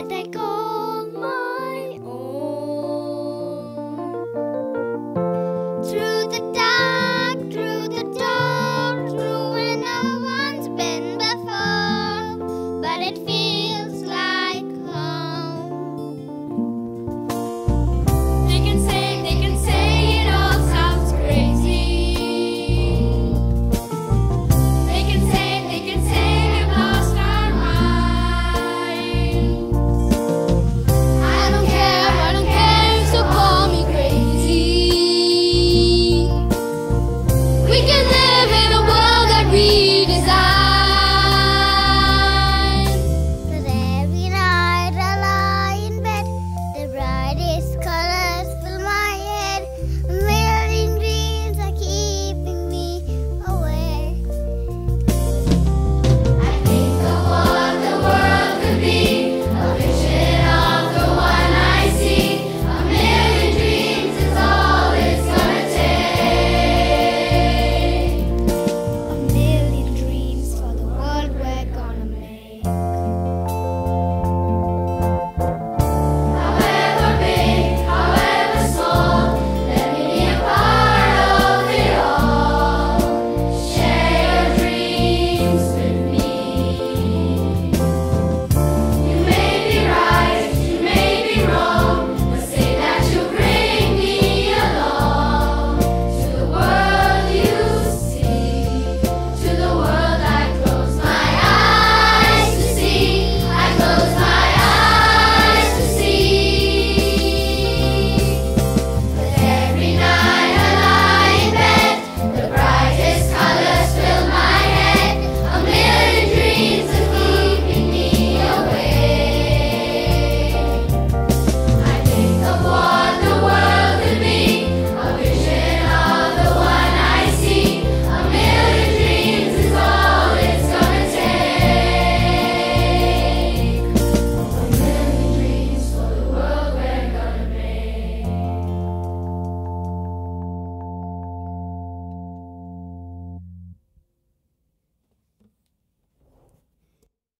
that they go.